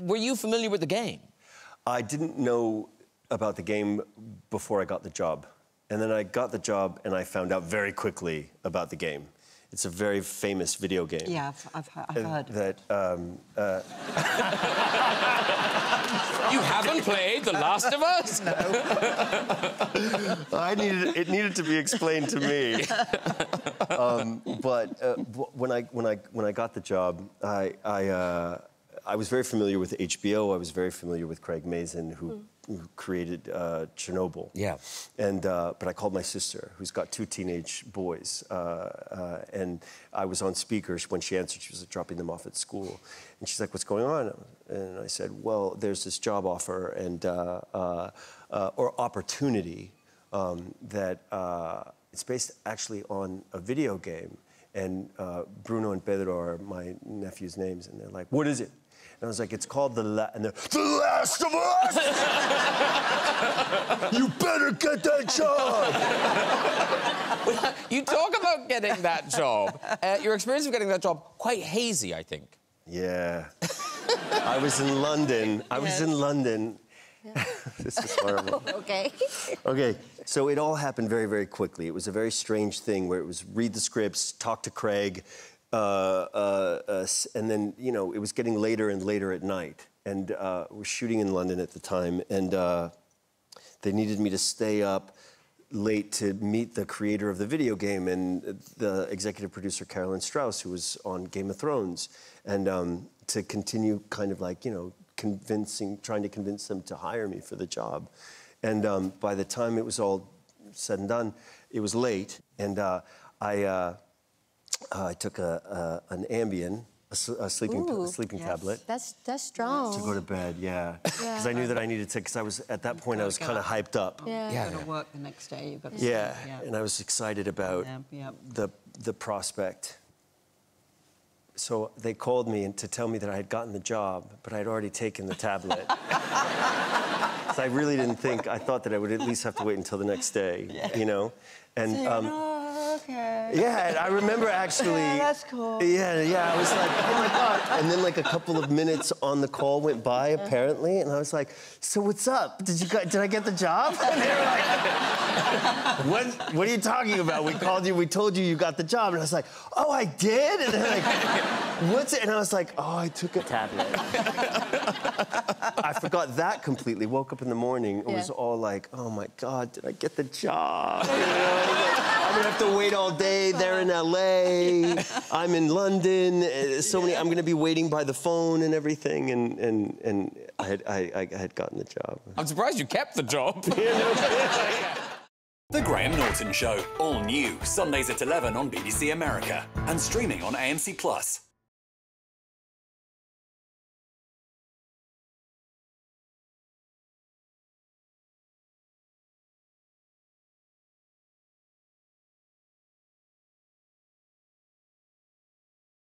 Were you familiar with the game? I didn't know about the game before I got the job. And then I got the job and I found out very quickly about the game. It's a very famous video game. Yeah, I've, I've, he- I've heard. That um, uh, You haven't played The Last of Us? No. I needed it needed to be explained to me. um, but uh, when I when I when I got the job, I I, uh, I was very familiar with HBO. I was very familiar with Craig Mazin, who, who created uh, Chernobyl. Yeah. And uh, but I called my sister, who's got two teenage boys, uh, uh, and I was on speakers when she answered. She was dropping them off at school, and she's like, "What's going on?" And I said, "Well, there's this job offer and uh, uh, uh, or opportunity um, that uh, it's based actually on a video game." And uh, Bruno and Pedro are my nephew's names, and they're like, "What is it?" And I was like, "It's called the La- and they're, The Last of Us." you better get that job. You talk about getting that job. Uh, your experience of getting that job, quite hazy, I think. Yeah. I was in London. I was in London. this is horrible. Okay. Okay, so it all happened very, very quickly. It was a very strange thing where it was read the scripts, talk to Craig, uh, uh, uh, and then, you know, it was getting later and later at night. And uh, we're shooting in London at the time, and uh, they needed me to stay up late to meet the creator of the video game and the executive producer Carolyn Strauss, who was on Game of Thrones, and um, to continue kind of like you know convincing, trying to convince them to hire me for the job. And um, by the time it was all said and done, it was late, and uh, I uh, I took a, a an Ambien, a, s- a sleeping Ooh, a sleeping yes. tablet That's that's strong. to go to bed. Yeah, because I knew that I needed to. Because I was at that point, I was kind of hyped up. yeah. Yeah. You've got to work the next day. You've got to Yeah, yeah. and I was excited about Yeah, yeah. the the prospect. So they called me to tell me that I had gotten the job, but I'd already taken the tablet. so I really didn't think. I thought that I would at least have to wait until the next day, you know. And um, oh, okay. yeah, and I remember actually. Yeah, that's cool. Yeah, yeah. I was like, oh my god. And then like a couple of minutes on the call went by apparently, and I was like, so what's up? Did you did I get the job? And they were like, what What are you talking about? We called you. We told you you got the job, and I was like, oh, I did. And they're like, what's it? And I was like, oh, I took a tablet. I forgot that completely. Woke up in the morning. It was all like, oh my god, did I get the job? You know, I'm gonna have to wait all day. They're in LA. I'm in London. uh, So many. I'm gonna be waiting by the phone and everything. And and and I had I, I had gotten the job. I'm surprised you kept the job. The Graham Norton Show, all new, Sundays at 11 on BBC America and streaming on AMC Plus.